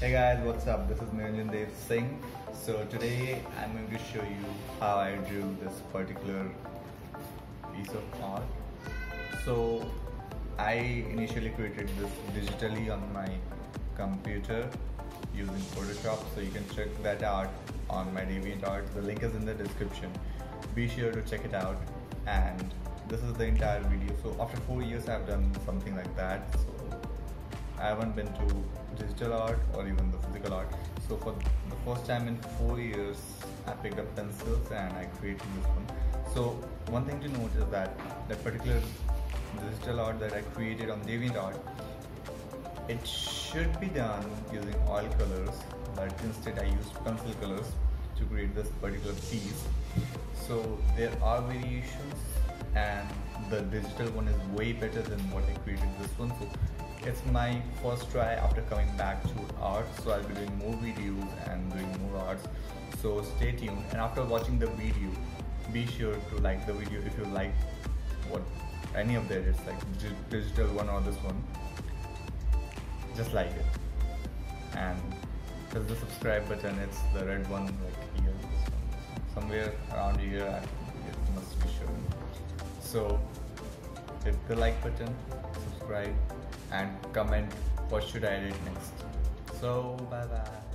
Hey guys, what's up? This is Niranjan Dev Singh. So today I'm going to show you how I drew this particular piece of art. So I initially created this digitally on my computer using Photoshop. So you can check that out on my DeviantArt. The link is in the description. Be sure to check it out. And this is the entire video. So after four years, I've done something like that. So I haven't been to digital art or even the physical art. So for the first time in four years, I picked up pencils and I created this one. So one thing to note is that that particular digital art that I created on DeviantArt, it should be done using oil colors, but instead I used pencil colors to create this particular piece. So there are variations and the digital one is way better than what I created this one. So it's my first try after coming back to art so I'll be doing more videos and doing more arts. So stay tuned and after watching the video be sure to like the video if you like what any of the like digital one or this one. Just like it. And press the subscribe button it's the red one like here somewhere around here it must be shown. So hit the like button subscribe and comment what should I edit next. So bye bye.